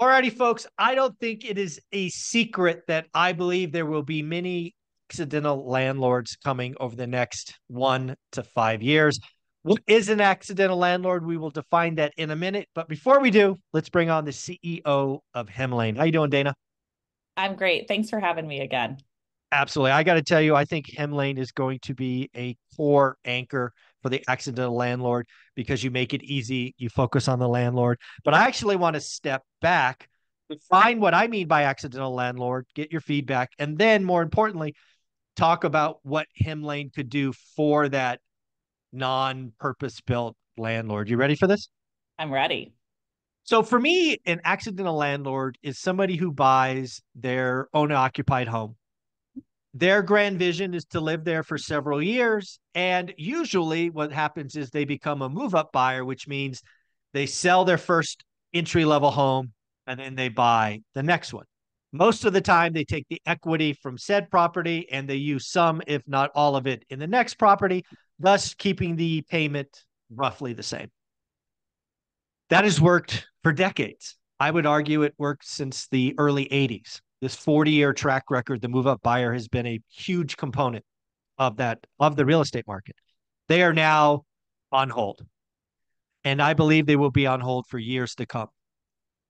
Alrighty, folks. I don't think it is a secret that I believe there will be many accidental landlords coming over the next one to five years. What is an accidental landlord? We will define that in a minute. But before we do, let's bring on the CEO of Hemlane. How you doing, Dana? I'm great. Thanks for having me again. Absolutely. I got to tell you, I think Hemlane is going to be a core anchor for the accidental landlord because you make it easy, you focus on the landlord. But I actually want to step back, define what I mean by accidental landlord, get your feedback, and then more importantly, talk about what Hemlane could do for that non-purpose built landlord. You ready for this? I'm ready. So for me, an accidental landlord is somebody who buys their own occupied home their grand vision is to live there for several years. And usually, what happens is they become a move up buyer, which means they sell their first entry level home and then they buy the next one. Most of the time, they take the equity from said property and they use some, if not all of it, in the next property, thus keeping the payment roughly the same. That has worked for decades. I would argue it worked since the early 80s this 40 year track record, the move up buyer has been a huge component of that, of the real estate market. They are now on hold. And I believe they will be on hold for years to come.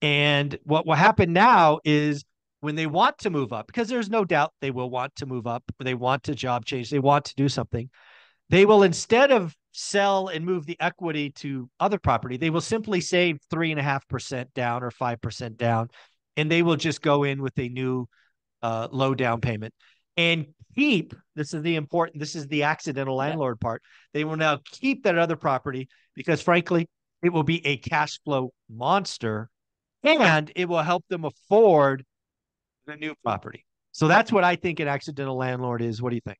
And what will happen now is when they want to move up, because there's no doubt they will want to move up, they want to job change, they want to do something, they will instead of sell and move the equity to other property, they will simply save three and a half percent down or five percent down and they will just go in with a new uh, low down payment. And keep this is the important this is the accidental landlord yeah. part they will now keep that other property because frankly it will be a cash flow monster and it will help them afford the new property. So that's what i think an accidental landlord is. What do you think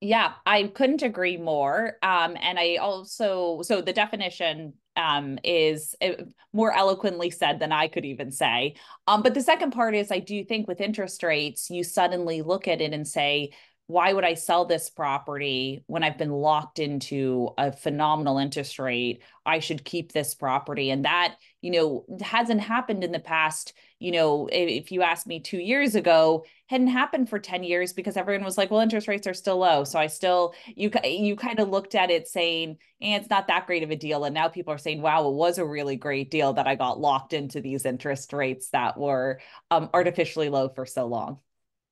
yeah, I couldn't agree more. Um, and I also, so the definition um, is eh, more eloquently said than I could even say. Um, but the second part is I do think with interest rates, you suddenly look at it and say, why would I sell this property when I've been locked into a phenomenal interest rate? I should keep this property. And that, you know, hasn't happened in the past. You know, if you asked me two years ago, hadn't happened for 10 years because everyone was like, well, interest rates are still low. So I still, you, you kind of looked at it saying, eh, it's not that great of a deal. And now people are saying, wow, it was a really great deal that I got locked into these interest rates that were um, artificially low for so long.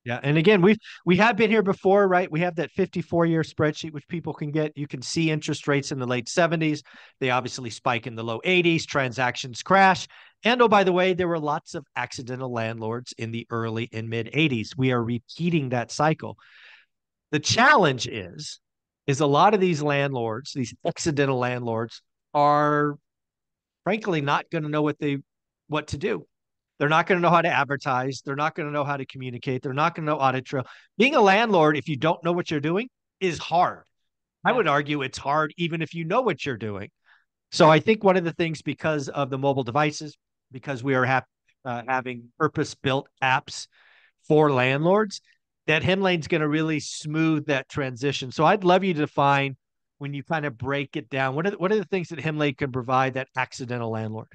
Yeah, and again, we've we have been here before, right? We have that 54 year spreadsheet which people can get. You can see interest rates in the late 70s. They obviously spike in the low 80s. Transactions crash. And oh, by the way, there were lots of accidental landlords in the early and mid 80s. We are repeating that cycle. The challenge is, is a lot of these landlords, these accidental landlords, are frankly not going to know what they what to do. They're not going to know how to advertise. They're not going to know how to communicate. They're not going to know audit trail. Being a landlord, if you don't know what you're doing, is hard. I would argue it's hard even if you know what you're doing. So I think one of the things because of the mobile devices, because we are ha- uh, having purpose-built apps for landlords, that Hemlane's going to really smooth that transition. So I'd love you to define when you kind of break it down. What are the, what are the things that Hemlane can provide that accidental landlord?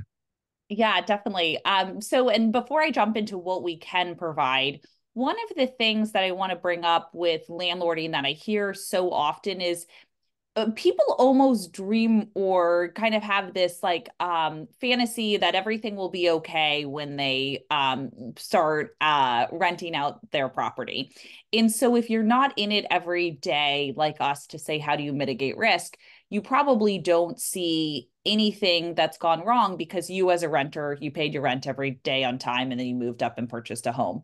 Yeah, definitely. Um, so, and before I jump into what we can provide, one of the things that I want to bring up with landlording that I hear so often is uh, people almost dream or kind of have this like um fantasy that everything will be okay when they um start uh renting out their property. And so if you're not in it every day like us to say how do you mitigate risk, you probably don't see anything that's gone wrong because you as a renter you paid your rent every day on time and then you moved up and purchased a home.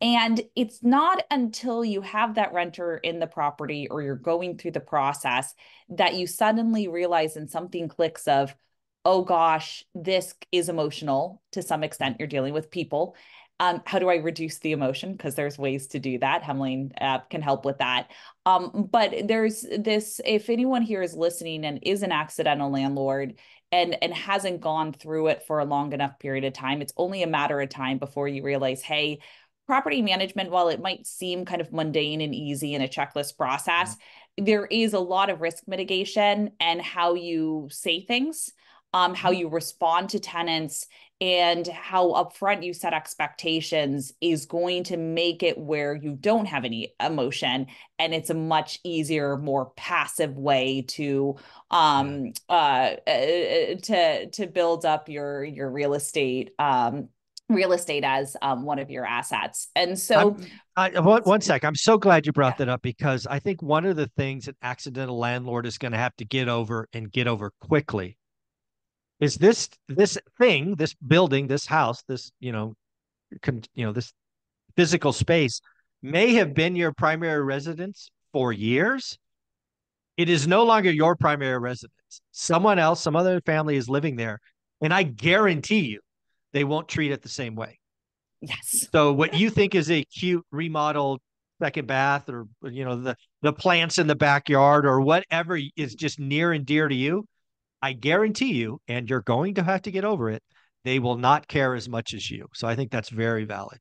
And it's not until you have that renter in the property or you're going through the process that you suddenly realize and something clicks of oh gosh this is emotional to some extent. You're dealing with people um, how do I reduce the emotion? Because there's ways to do that. Hemlane app can help with that. Um, but there's this, if anyone here is listening and is an accidental landlord and, and hasn't gone through it for a long enough period of time, it's only a matter of time before you realize, hey, property management, while it might seem kind of mundane and easy in a checklist process, mm-hmm. there is a lot of risk mitigation and how you say things um, how you respond to tenants, and how upfront you set expectations is going to make it where you don't have any emotion and it's a much easier more passive way to um uh, uh, uh to to build up your your real estate um real estate as um, one of your assets. And so, I, one, one sec. I'm so glad you brought yeah. that up because I think one of the things an accidental landlord is going to have to get over and get over quickly is this this thing, this building, this house, this you know, con, you know, this physical space may have been your primary residence for years. It is no longer your primary residence. Someone else, some other family is living there, and I guarantee you, they won't treat it the same way. Yes. So what you think is a cute remodeled second bath or you know the the plants in the backyard or whatever is just near and dear to you I guarantee you, and you're going to have to get over it, they will not care as much as you. So I think that's very valid.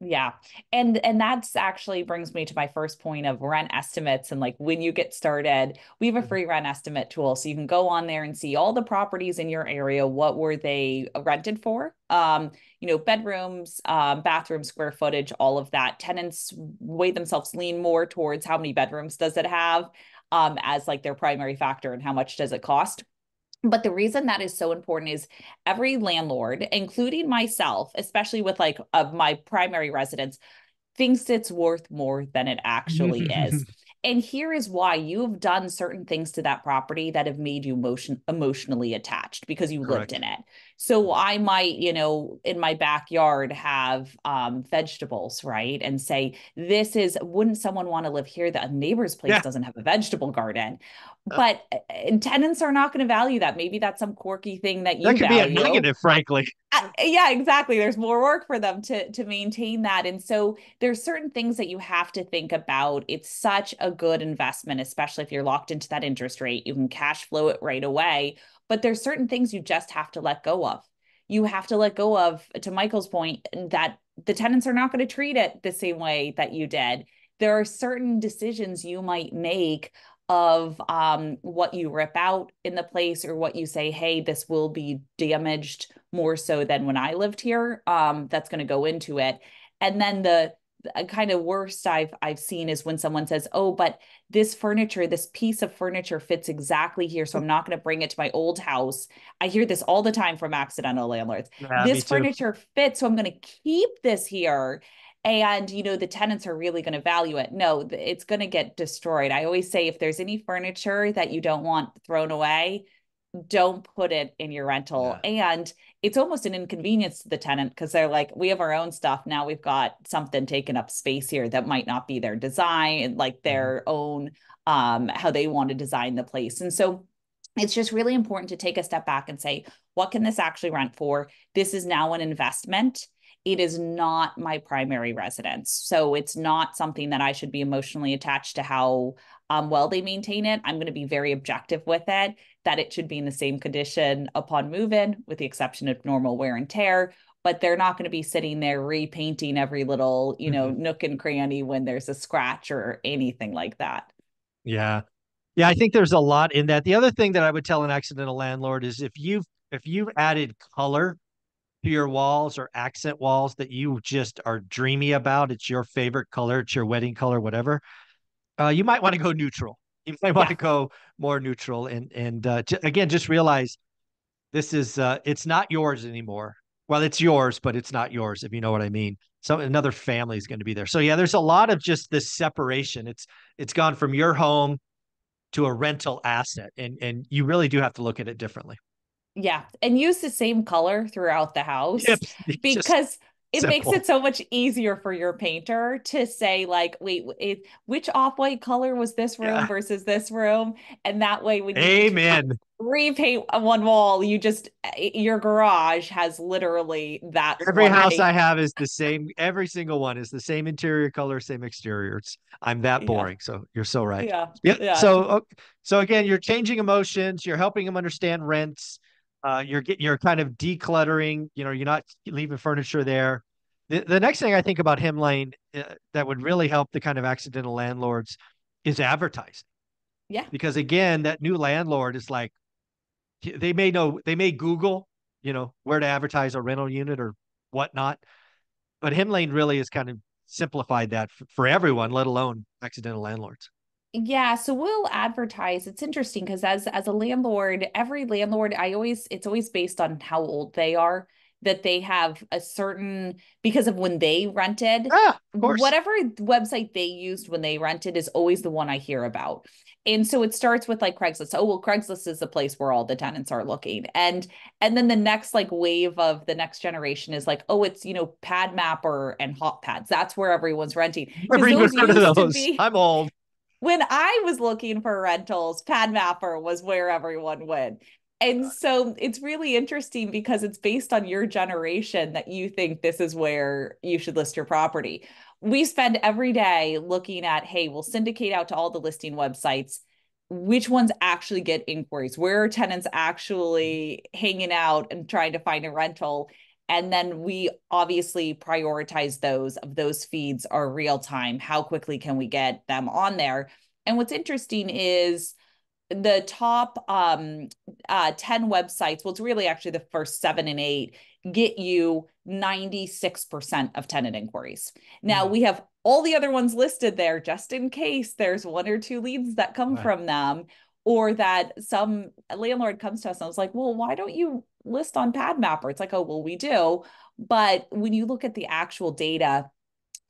Yeah. And and that's actually brings me to my first point of rent estimates and like when you get started, we have a mm-hmm. free rent estimate tool so you can go on there and see all the properties in your area, what were they rented for? Um, you know, bedrooms, um, bathroom square footage, all of that. Tenants weigh themselves lean more towards how many bedrooms does it have um as like their primary factor and how much does it cost? But the reason that is so important is every landlord, including myself, especially with like of my primary residence, thinks it's worth more than it actually is. And here is why you've done certain things to that property that have made you emotion emotionally attached because you Correct. lived in it. So I might, you know, in my backyard have um, vegetables, right? And say, this is, wouldn't someone want to live here? That a neighbor's place yeah. doesn't have a vegetable garden. Uh, but uh, tenants are not going to value that. Maybe that's some quirky thing that you that could value. be a negative, frankly. Uh, yeah, exactly. There's more work for them to to maintain that, and so there's certain things that you have to think about. It's such a good investment, especially if you're locked into that interest rate. You can cash flow it right away, but there's certain things you just have to let go of. You have to let go of, to Michael's point, that the tenants are not going to treat it the same way that you did. There are certain decisions you might make of um, what you rip out in the place or what you say, hey, this will be damaged more so than when I lived here. Um, that's going to go into it. And then the, the kind of worst I've I've seen is when someone says, "Oh, but this furniture, this piece of furniture fits exactly here, so mm. I'm not going to bring it to my old house." I hear this all the time from accidental landlords. Yeah, this furniture fits, so I'm going to keep this here and you know the tenants are really going to value it no it's going to get destroyed i always say if there's any furniture that you don't want thrown away don't put it in your rental yeah. and it's almost an inconvenience to the tenant because they're like we have our own stuff now we've got something taking up space here that might not be their design like mm-hmm. their mm-hmm. own um how they want to design the place and so it's just really important to take a step back and say what can this actually rent for this is now an investment it is not my primary residence. So it's not something that I should be emotionally attached to how um, well they maintain it. I'm going to be very objective with it, that it should be in the same condition upon move in, with the exception of normal wear and tear. But they're not going to be sitting there repainting every little, you know, mm-hmm. nook and cranny when there's a scratch or anything like that. Yeah. Yeah, I think there's a lot in that. The other thing that I would tell an accidental landlord is if you've if you've added color to your walls or accent walls that you just are dreamy about. It's your favorite color, it's your wedding color, whatever. Uh, you might want to go neutral. You might want yeah. to go more neutral, and and uh, j- again, just realize this is uh, it's not yours anymore. Well, it's yours, but it's not yours, if you know what I mean. So another family is going to be there. So yeah, there's a lot of just this separation. It's it's gone from your home to a rental asset, and and you really do have to look at it differently. Yeah, and use the same color throughout the house yep. because it simple. makes it so much easier for your painter to say like, wait, it, which off-white color was this room yeah. versus this room, and that way when you Amen. repaint one wall, you just eh, your garage has literally that. Every house paint. I have is the same. Every single one is the same interior color, same exterior. It's I'm that boring. Yeah. So you're so right. Yeah. Yep. Yeah. So so again, you're changing emotions. You're helping them understand rents uh, you're getting you're kind of decluttering. You know, you're not leaving furniture there. The, the next thing I think about Hemlane uh, that would really help the kind of accidental landlords is advertising. Yeah. Because again, that new landlord is like, they may know they may Google, you know, where to advertise a rental unit or whatnot. But Hemlane really has kind of simplified that for, for everyone, let alone accidental landlords. Yeah, so we'll advertise. It's interesting because as as a landlord, every landlord, I always it's always based on how old they are that they have a certain because of when they rented. Ah, whatever website they used when they rented is always the one I hear about. And so it starts with like Craigslist. Oh, well, Craigslist is the place where all the tenants are looking. And and then the next like wave of the next generation is like, oh, it's you know, PadMapper and HotPads. That's where everyone's renting. Even heard those. Be, I'm old. When I was looking for rentals, PadMapper was where everyone went. And so it's really interesting because it's based on your generation that you think this is where you should list your property. We spend every day looking at, hey, we'll syndicate out to all the listing websites. Which ones actually get inquiries? Where are tenants actually hanging out and trying to find a rental? And then we obviously prioritize those of those feeds are real time. How quickly can we get them on there? And what's interesting is the top um, uh, 10 websites, well, it's really actually the first seven and eight, get you 96% of tenant inquiries. Now mm-hmm. we have all the other ones listed there just in case there's one or two leads that come right. from them or that some landlord comes to us and I was like, well, why don't you list on PadMapper? It's like, oh, well, we do. But when you look at the actual data,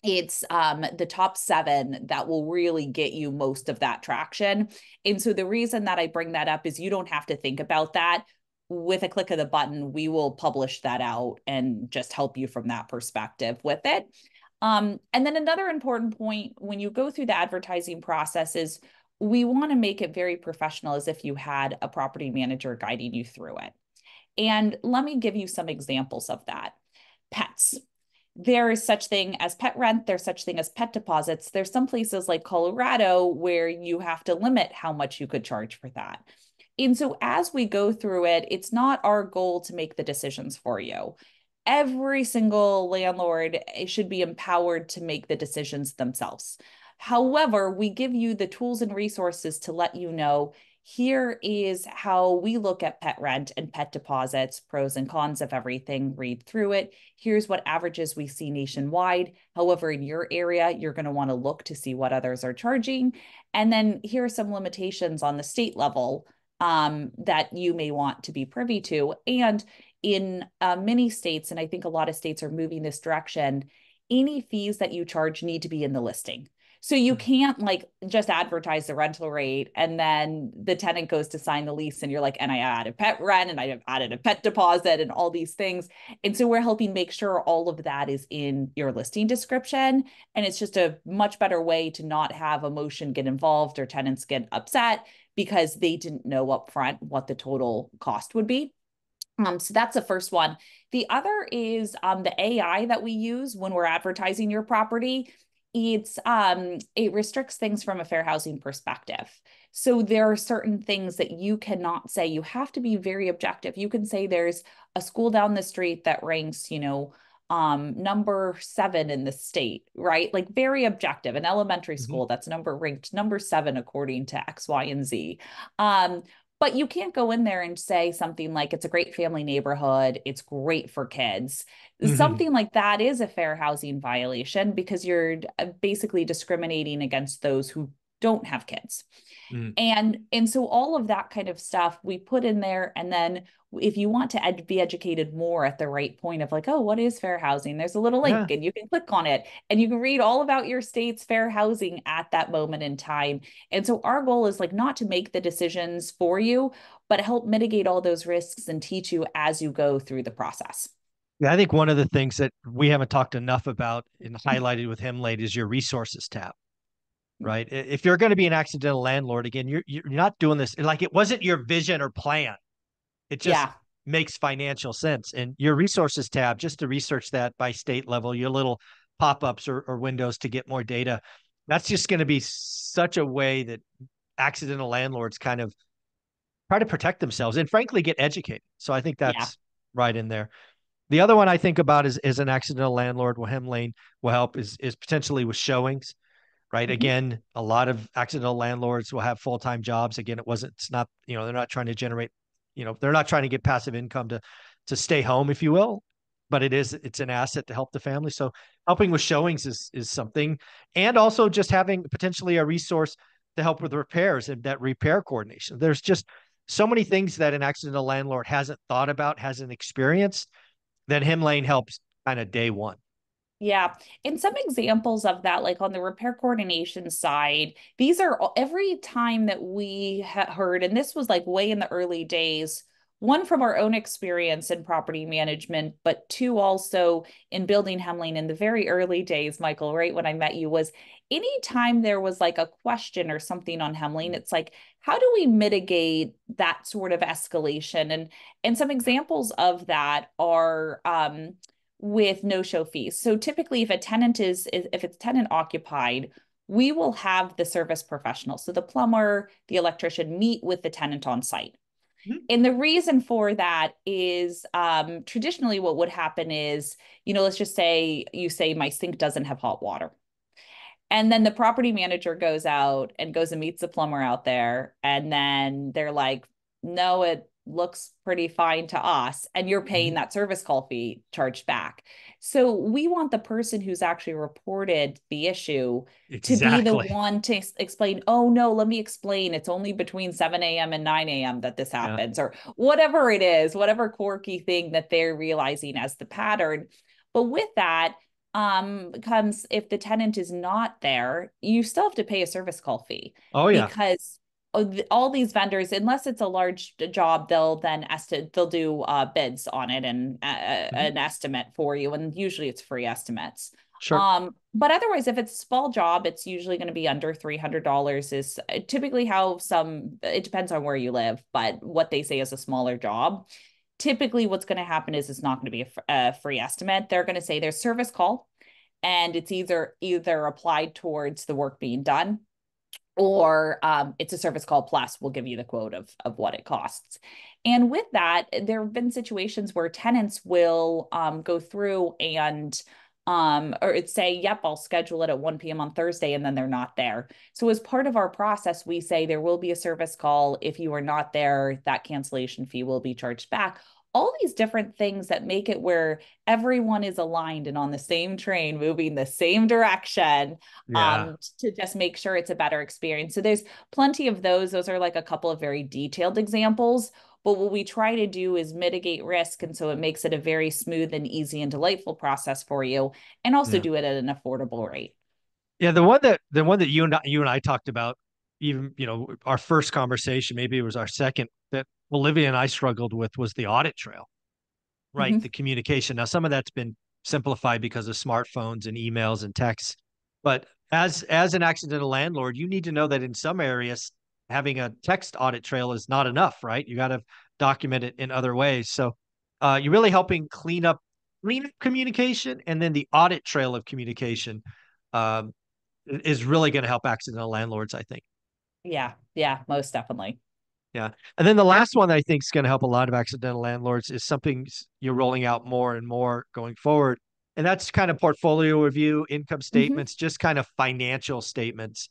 it's um, the top seven that will really get you most of that traction. And so the reason that I bring that up is you don't have to think about that. With a click of the button, we will publish that out and just help you from that perspective with it. Um, and then another important point when you go through the advertising process is we want to make it very professional as if you had a property manager guiding you through it. And let me give you some examples of that. Pets. There is such thing as pet rent there's such thing as pet deposits. There's some places like colorado where you have to limit how much you could charge for that. And so as we go through it it's not our goal to make the decisions for you. Every single landlord eh, should be empowered to make the decisions themselves. However we give you the tools and resources to let you know here is how we look at pet rent and pet deposits, pros and cons of everything, read through it. Here's what averages we see nationwide. However, in your area, you're going to want to look to see what others are charging. And then here are some limitations on the state level um, that you may want to be privy to. And in uh, many states, and I think a lot of states are moving this direction, any fees that you charge need to be in the listing. So you hmm. can't like just advertise the rental rate and then the tenant goes to sign the lease and you're like, and I added pet rent and I added a pet deposit and all these things. And so we're helping make sure all of that is in your listing description. And it's just a much better way to not have emotion get involved or tenants get upset because they didn't know upfront what the total cost would be. Um, so that's the first one. The other is um, the AI that we use when we're advertising your property it's um it restricts things from a fair housing perspective. So there are certain things that you cannot say. You have to be very objective. You can say there's a school down the street that ranks you know um number 7 in the state right? Like very objective. An elementary mm-hmm. school mm-hmm. that's number ranked number 7 according to x y and z. Um but you can't go in there and say something like it's a great family neighborhood, it's great for kids. Mm-hmm. Something like that is a fair housing violation because you're uh, basically discriminating against those who don't have kids. Mm. And and so all of that kind of stuff we put in there and then if you want to ed- be educated more at the right point of like oh what is fair housing there's a little link yeah. and you can click on it and you can read all about your state's fair housing at that moment in time and so our goal is like not to make the decisions for you but help mitigate all those risks and teach you as you go through the process yeah, I think one of the things that we haven't talked enough about and highlighted with Hemlane is your resources tab Mm. right? If you're going to be an accidental landlord again, you're you're not doing this like it wasn't your vision or plan. It just yeah. makes financial sense. And your resources tab, just to research that by state level, your little pop-ups or, or windows to get more data. That's just going to be such a way that accidental landlords kind of try to protect themselves and frankly get educated. So I think that's yeah. right in there. The other one I think about is is an accidental landlord. Well, Hemlane will help is is potentially with showings right? Mm-hmm. Again, a lot of accidental landlords will have full time jobs. Again, it wasn't, it's not, you know, they're not trying to generate you know, they're not trying to get passive income to to stay home, if you will, but it is it's an asset to help the family. So helping with showings is is something, and also just having potentially a resource to help with repairs and that repair coordination. There's just so many things that an accidental landlord hasn't thought about, hasn't experienced, that Hemlane helps kind of day one. Yeah. And some examples of that, like on the repair coordination side, these are every time that we heard, and this was like way in the early days, one from our own experience in property management, but two also in building Hemlane in the very early days, Michael, right when I met you, was anytime there was like a question or something on Hemlane, it's like, how do we mitigate that sort of escalation? And and some examples of that are um, with no show fees. So typically, if a tenant is is if it's tenant occupied, we will have the service professional, so the plumber, the electrician, meet with the tenant on site Mm-hmm. And the reason for that is um, traditionally what would happen is, you know, let's just say you say my sink doesn't have hot water. And then the property manager goes out and goes and meets the plumber out there. And then they're like, no, it looks pretty fine to us and you're paying mm-hmm. that service call fee charged back so we want the person who's actually reported the issue exactly. to be the one to explain oh no let me explain it's only between 7 a.m and 9 a.m that this happens yeah. or whatever it is whatever quirky thing that they're realizing as the pattern but with that um comes if the tenant is not there you still have to pay a service call fee oh yeah because all these vendors, unless it's a large job, they'll then esti- they'll do uh, bids on it and uh, uh, mm-hmm. an estimate for you, and usually it's free estimates. Sure. Um, but otherwise, if it's a small job, it's usually going to be under three hundred dollars. Is uh, typically how some. It depends on where you live, but what they say is a smaller job. Typically, what's going to happen is it's not going to be a, a free estimate. They're going to say there's service call, and it's either either applied towards the work being done or um, it's a service call plus we'll give you the quote of, of what it costs. And with that there have been situations where tenants will um, go through and um, or it's say yep i'll schedule it at 1 p.m on thursday and then they're not there. So as part of our process we say there will be a service call. If you are not there that cancellation fee will be charged back all these different things that make it where everyone is aligned and on the same train moving the same direction yeah. um, to just make sure it's a better experience so there's plenty of those those are like a couple of very detailed examples but what we try to do is mitigate risk and so it makes it a very smooth and easy and delightful process for you and also yeah. do it at an affordable rate yeah the one that the one that you and I, you and I talked about even you know our first conversation maybe it was our second that Olivia and I struggled with was the audit trail, right? Mm-hmm. The communication. Now, some of that's been simplified because of smartphones and emails and texts. But as as an accidental landlord, you need to know that in some areas, having a text audit trail is not enough, right? You got to document it in other ways. So uh, you're really helping clean up clean up communication, and then the audit trail of communication um, is really going to help accidental landlords, I think. Yeah, yeah, most definitely. Yeah. And then the last one I think is going to help a lot of accidental landlords is something you're rolling out more and more going forward. And that's kind of portfolio review, income mm-hmm. statements, mm-hmm. just kind of financial statements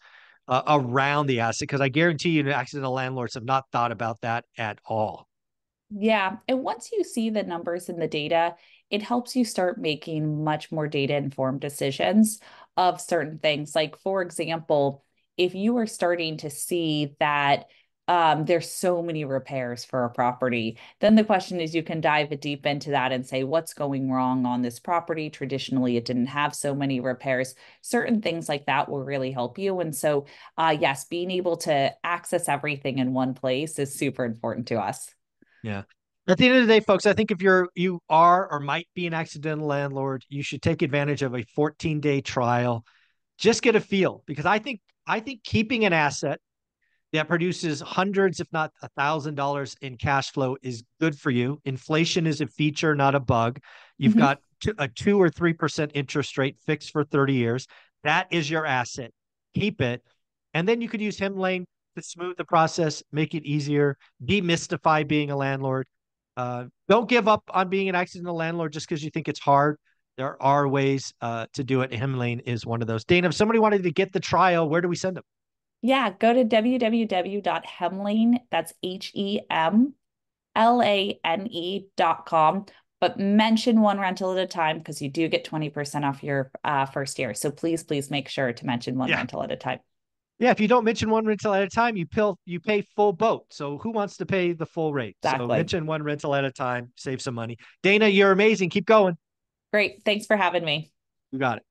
uh, around the asset. Because I guarantee you, accidental landlords have not thought about that at all. Yeah. And once you see the numbers and the data, it helps you start making much more data informed decisions of certain things. Like, for example, if you are starting to see that um, there's so many repairs for a property. Then the question is you can dive deep into that and say, what's going wrong on this property? Traditionally, it didn't have so many repairs. Certain things like that will really help you. And so, uh, yes, being able to access everything in one place is super important to us. Yeah. At the end of the day, folks, I think if you're you are or might be an accidental landlord, you should take advantage of a 14 day trial. Just get a feel because I think I think keeping an asset that produces hundreds, if not a thousand dollars in cash flow is good for you. Inflation is a feature, not a bug. You've mm-hmm. got a two or three percent interest rate fixed for 30 years. That is your asset. Keep it. And then you could use Hemlane to smooth the process, make it easier, demystify being a landlord. Uh, don't give up on being an accidental landlord just because you think it's hard. There are ways uh, to do it. Hemlane is one of those. Dana, if somebody wanted to get the trial, where do we send them? Yeah, go to www.hemlane, that's H E M L A N E dot com. But mention one rental at a time because you do get 20% off your uh, first year. So please, please make sure to mention one Yeah. rental at a time. Yeah, if you don't mention one rental at a time, you pill you pay full boat. So who wants to pay the full rate? Exactly. So mention one rental at a time, save some money. Dana, you're amazing. Keep going. Great. Thanks for having me. You got it.